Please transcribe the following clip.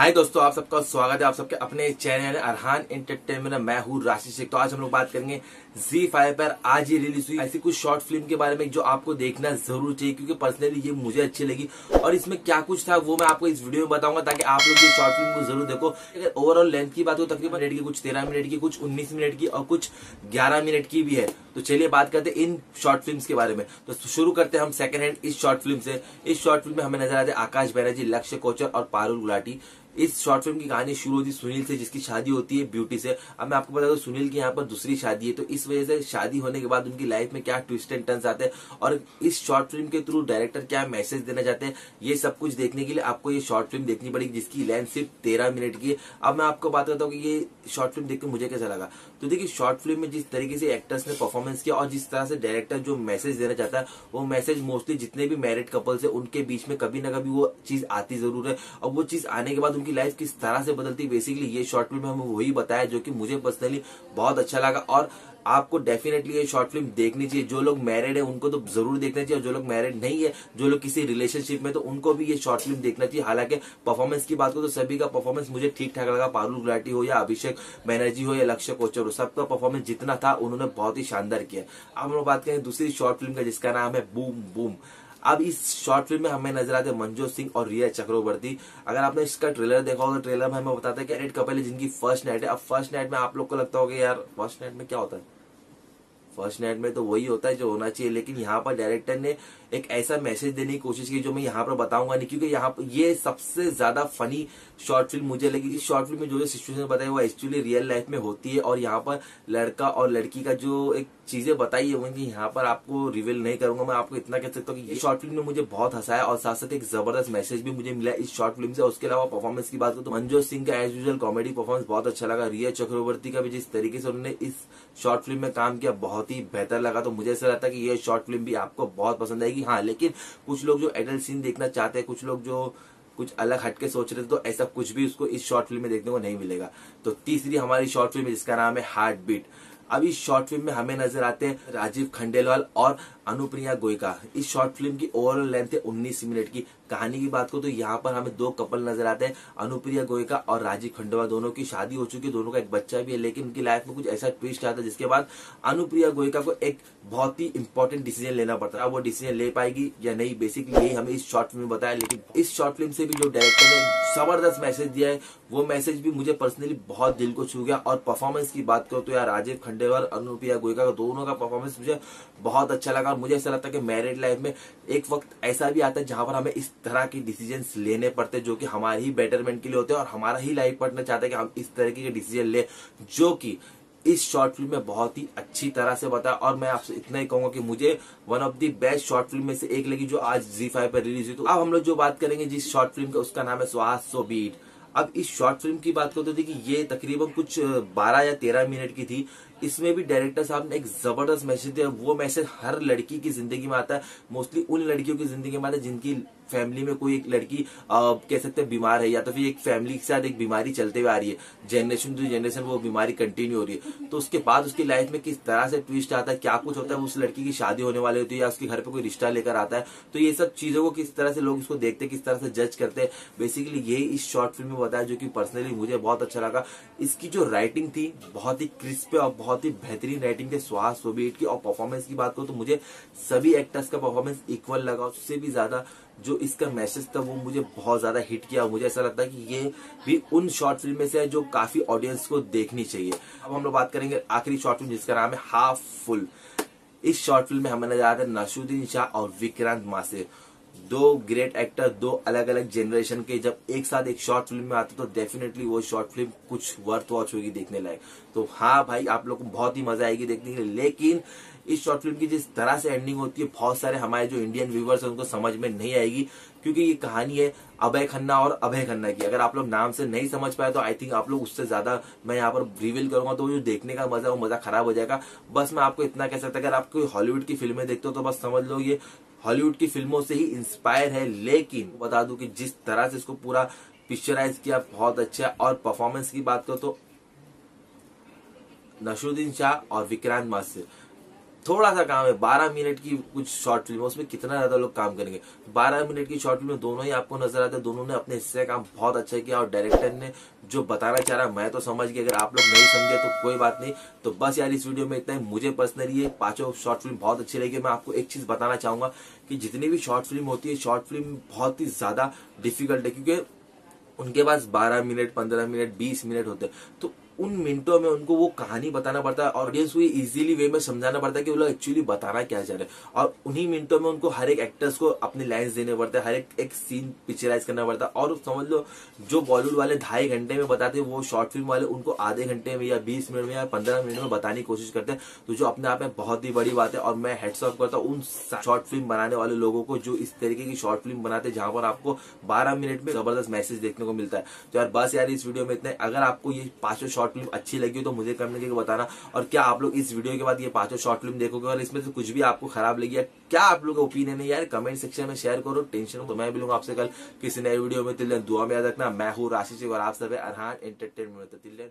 हाय दोस्तों, आप सबका स्वागत है, आप सबके अपने चैनल अरहान एंटरटेनमेंट मैं हूँ राशि शेख। तो आज हम लोग बात करेंगे जी फाइव पर। आज ही रिलीज़ हुई। ऐसी कुछ शॉर्ट फ़िल्म के बारे में जो आपको देखना ज़रूर चाहिए, क्योंकि पर्सनली ये मुझे अच्छी लगी। और इसमें क्या कुछ था, वो मैं आपको इस वीडियो में बताऊँगा, ताकि आप लोग शॉर्ट फ़िल्म को ज़रूर देखो। अगर ओवरऑल लेंथ की बात हो, तकरीबन मिनट की कुछ तेरह मिनट की, कुछ उन्नीस मिनट की, और कुछ ग्यारह मिनट की भी है। तो चलिए बात करते इन शॉर्ट फ़िल्म के बारे में। तो शुरू करते हैं हम सेकंड हैंड इस शॉर्ट फ़िल्म से। इस शॉर्ट फ़िल्म में हमें नज़र आते आकाश बैनर्जी, लक्ष्य कोचर और पारुल गुलाटी। इस शॉर्ट फ़िल्म की कहानी शुरू होती है सुनील से, जिसकी शादी होती है ब्यूटी से। अब मैं आपको बता दूँ, सुनील की यहाँ पर दूसरी शादी है तो इस वजह से शादी होने के बाद उनकी लाइफ में क्या ट्विस्ट एंड टर्न्स आते हैं और इस शॉर्ट फ़िल्म के थ्रू डायरेक्टर क्या मैसेज देना चाहते हैं, ये सब कुछ देखने के लिए आपको ये शॉर्ट फ़िल्म देखनी पड़ेगी, जिसकी लेंथ सिर्फ़ तेरह मिनट की है। अब मैं आपको बात करता हूँ कि ये शॉर्ट फ़िल्म देख मुझे कैसा लगा। तो देखिए शॉर्ट फ़िल्म में जिस तरीके से एक्टर्स ने परफॉर्मेंस किया और जिस तरह से डायरेक्टर जो मैसेज देना चाहता है, वो मैसेज मोस्टली जितने भी मैरिड कपल्स है, उनके बीच में कभी ना कभी वो चीज़ आती ज़रूर है। और वो चीज़ आने के बाद उनकी लाइफ किस तरह से बदलती बेसिकली ये शॉर्ट फ़िल्म हमें वही बताया जो कि मुझे पर्सनली बहुत अच्छा लगा और आपको डेफिनेटली ये शॉर्ट फ़िल्म देखनी चाहिए। जो लोग मैरिड है, उनको तो ज़रूर देखना चाहिए और जो लोग मैरिड नहीं है, जो लोग किसी रिलेशनशिप में तो उनको भी ये शॉर्ट फ़िल्म देखना चाहिए। हालाँकि परफॉर्मेंस की बात करो तो सभी का परफॉर्मेंस मुझे ठीक ठाक लगा। पारुल गुलाटी हो या अभिषेक बैनर्जी हो या लक्ष्य कोचर हो सबका परफॉर्मेंस जितना था, उन्होंने बहुत ही शानदार किया। अब हम लोग बात करें दूसरी शॉर्ट फ़िल्म का, जिसका नाम है बूम बूम अब इस शॉर्ट फ़िल्म में हमें नज़र आते मंजू सिंह और रिया चक्रवर्ती। अगर आपने इसका ट्रेलर देखा होगा तो ट्रेलर में हमें बताता है कि एडिट कपल जिनकी फ़र्स्ट नाइट है। अब फ़र्स्ट नाइट में आप लोग को लगता होगा यार फ़र्स्ट नाइट में क्या होता है? फ़र्स्ट नाइट में तो वही होता है जो होना चाहिए, लेकिन यहाँ पर डायरेक्टर ने एक ऐसा मैसेज देने की कोशिश की जो मैं यहाँ पर बताऊँगा नहीं, क्योंकि यहाँ पर ये सबसे ज़्यादा फनी शॉर्ट फ़िल्म मुझे लगी इस शॉर्ट फ़िल्म में जो जो सिचुएशन बताई वो एक्चुअली रियल लाइफ में होती है और यहाँ पर लड़का और लड़की का जो एक चीज़ें बताई है, वो यहाँ पर आपको रिवील नहीं करूँगा मैं, आपको इतना कह सकता हूँ कि ये शॉर्ट फ़िल्म ने मुझे बहुत हंसाया और साथ साथ एक ज़बरदस्त मैसेज भी मुझे मिला इस शॉर्ट फ़िल्म से। उसके अलावा परफॉर्मेंस की बात करूँ तो मनजोत सिंह का एज यूजल कॉमेडी परफॉर्मेंस बहुत अच्छा लगा। रिया चक्रवर्ती का भी जिस तरीके से उन्होंने इस शॉर्ट फ़िल्म में काम किया, बहुत ही बेहतर लगा तो मुझे ऐसा लगता है कि ये शॉर्ट फ़िल्म भी आपको बहुत पसंद आएगी। हाँ लेकिन कुछ लोग जो एडल्ट सीन देखना चाहते हैं, कुछ लोग जो कुछ अलग हटके सोच रहे थे तो ऐसा कुछ भी उसको इस शॉर्ट फ़िल्म में देखने को नहीं मिलेगा। तो तीसरी हमारी शॉर्ट फ़िल्म जिसका नाम है हार्ट बीट अब इस शॉर्ट फ़िल्म में हमें नज़र आते हैं राजीव खंडेलवाल और अनुप्रिया गोयका। इस शॉर्ट फ़िल्म की ओवरऑल लेंथ है उन्नीस मिनट की। कहानी की बात करो तो यहाँ पर हमें दो कपल नज़र आते हैं, अनुप्रिया गोयका और राजीव खंडवा। दोनों की शादी हो चुकी है, दोनों का एक बच्चा भी है, लेकिन उनकी लाइफ में कुछ ऐसा ट्विस्ट आता है, जिसके बाद अनुप्रिया गोयका को एक बहुत ही इंपॉर्टेंट डिसीज़न लेना पड़ता है। वो डिसीज़न ले पाएगी या नहीं बेसिकली यही हमें इस शॉर्ट फ़िल्म बताया, लेकिन इस शॉर्ट फ़िल्म से भी जो डायरेक्टर ने ज़बरदस्त मैसेज दिया है, वो मैसेज भी मुझे पर्सनली बहुत दिल को छू गया। और परफॉर्मेंस की बात करो तो यार, राजीव खंडेवाल अनुप्रिया गोयका का दोनों का परफॉर्मेंस मुझे बहुत अच्छा लगा। और मुझे ऐसा लगता है कि मैरिड लाइफ में एक वक्त ऐसा भी आता है जहाँ पर हमें इस तरह के डिसीज़न लेने पड़ते जो कि हमारे ही बेटरमेंट के लिए होते हैं और हमारा ही लाइफ पार्टनर चाहता है कि हम इस तरीके के डिसीज़न ले, जो कि इस शॉर्ट फ़िल्म में बहुत ही अच्छी तरह से बताया और मैं आपसे इतना ही कहूँगा कि मुझे one of the best short film में से एक लगी जो आज जी फाइव पर रिलीज़ हुई। तो अब हम लोग जो बात करेंगे जिस शॉर्ट फ़िल्म का, उसका नाम है सुहास सो बीट अब इस शॉर्ट फ़िल्म की बात करते थे कि ये तकरीबन कुछ 12 या 13 मिनट की थी। इसमें भी डायरेक्टर साहब ने एक ज़बरदस्त मैसेज दिया। वो मैसेज हर लड़की की ज़िंदगी में आता है। मोस्टली उन लड़कियों की ज़िंदगी में आता है जिनकी फैमिली में कोई एक लड़की कह सकते हैं बीमार है या तो फिर एक फैमिली के साथ एक बीमारी चलते हुए आ रही है। जनरेशन टू जनरेशन वो बीमारी कंटिन्यू हो रही है। तो उसके बाद उसकी लाइफ में किस तरह से ट्विस्ट आता है, क्या कुछ होता है, उस लड़की की शादी होने वाली होती है या उसके घर पर कोई रिश्ता लेकर आता है। तो ये सब चीज़ों को किस तरह से लोग इसको देखते हैं, किस तरह से जज करते हैं। बेसिकली ये इस शॉर्ट फ़िल्म में बताया जो कि पर्सनली मुझे बहुत अच्छा लगा। इसकी जो राइटिंग थी, बहुत ही क्रिस्प और बहुत ही बेहतरीन राइटिंग थे सुहास सोबीट की और परफॉर्मेंस की बात करो तो मुझे सभी एक्टर्स का परफॉर्मेंस इक्वल लगा। उससे भी ज़्यादा जो इसका मैसेज था, वो मुझे बहुत ज़्यादा हिट किया। मुझे ऐसा लगता है कि ये भी उन शॉर्ट फ़िल्म में से है जो काफ़ी ऑडियंस को देखनी चाहिए। अब हम लोग बात करेंगे आखिरी शॉर्ट फ़िल्म जिसका नाम है हाफ़ फुल इस शॉर्ट फ़िल्म में हमें नज़र आता है नशुद्दीन शाह और विक्रांत मासे। दो ग्रेट एक्टर दो अलग अलग जनरेशन के जब एक साथ एक शॉर्ट फ़िल्म में आते तो डेफिनेटली वो शॉर्ट फ़िल्म कुछ वर्थ वॉच होगी देखने लायक। तो हाँ भाई, आप लोग को बहुत ही मज़ा आएगी देखने के लिए। लेकिन इस शॉर्ट फ़िल्म की जिस तरह से एंडिंग होती है, बहुत सारे हमारे जो इंडियन व्यूवर्स हैं, उनको समझ में नहीं आएगी, क्योंकि ये कहानी है अभय खन्ना और अभय खन्ना की। अगर आप लोग नाम से नहीं समझ पाए तो आई थिंक आप लोग उससे ज़्यादा मैं यहाँ पर रिवील करूँगा तो जो देखने का मज़ा वो मज़ा खराब हो जाएगा। बस मैं आपको इतना कह सकता अगर आप कोई हॉलीवुड की फ़िल्में देखते हो तो बस समझ लो ये हॉलीवुड की फ़िल्मों से ही इंस्पायर है, लेकिन बता दू कि जिस तरह से इसको पूरा पिक्चराइज किया, बहुत अच्छा और परफॉर्मेंस की बात करो तो नशरुद्दीन शाह और विक्रांत मास्टर थोड़ा सा काम है, बारह मिनट की कुछ शॉर्ट फ़िल्म उसमें कितना ज़्यादा लोग काम करेंगे? बारह मिनट की शॉर्ट फ़िल्म दोनों ही आपको नज़र आते हैं, दोनों ने अपने हिस्से का काम बहुत अच्छा किया और डायरेक्टर ने जो बताना चाह रहा मैं तो समझ गया, अगर आप लोग नहीं समझे तो कोई बात नहीं। तो बस यार इस वीडियो में इतना ही, मुझे पर्सनली ये पाँचों शॉर्ट फ़िल्म बहुत अच्छी लगी, मैं आपको एक चीज़ बताना चाहूँगा कि जितनी भी शॉर्ट फ़िल्म होती है शॉर्ट फ़िल्म बहुत ही ज़्यादा डिफ़िकल्ट है, क्योंकि उनके पास 12 मिनट 15 मिनट 20 मिनट होते हैं। तो उन मिनटों में उनको वो कहानी बताना पड़ता है ऑडियंस को इजीली वे में समझाना पड़ता है कि वो लोग एक्चुअली बताना क्या चाह रहे हैं। और उन्हीं मिनटों में उनको हर एक एक्टर्स को अपने लाइन्स देने पड़ते हैं, हर एक एक सीन पिक्चराइज करना पड़ता है। और समझ लो, जो बॉलीवुड वाले ढाई घंटे में बताते हैं, वो शॉर्ट फ़िल्म वाले, उनको आधे घंटे में या बीस मिनट में या पंद्रह मिनट में बताने की कोशिश करते हैं। तो जो अपने आप में बहुत ही बड़ी बात है, और मैं हेड्स ऑफ़ करता हूँ उन शॉर्ट फ़िल्म बनाने वाले लोगों को, जो इस तरीके की शॉर्ट फ़िल्म बनाते हैं, जहाँ पर आपको बारह मिनट में ज़बरदस्त मैसेज देखने को मिलता है। तो यार, बस यार, इस वीडियो में इतने अगर आपको ये पाँचों शॉर्ट फ़िल्म अच्छी लगी हो तो मुझे कमेंट करके बताना। और क्या आप लोग इस वीडियो के बाद ये पाँचों शॉर्ट फ़िल्म देखोगे और इसमें से कुछ भी आपको खराब लगी है? क्या आप लोग का ओपिनियन है यार? कमेंट सेक्शन में शेयर करो टेंशन तो मैं भी लूँगा आपसे कल किसी नए वीडियो में। तिलन दुआ में याद रखना। मैं हूँ राशि और आप सब है अरहान एंटरटेनमेंट तिल्लन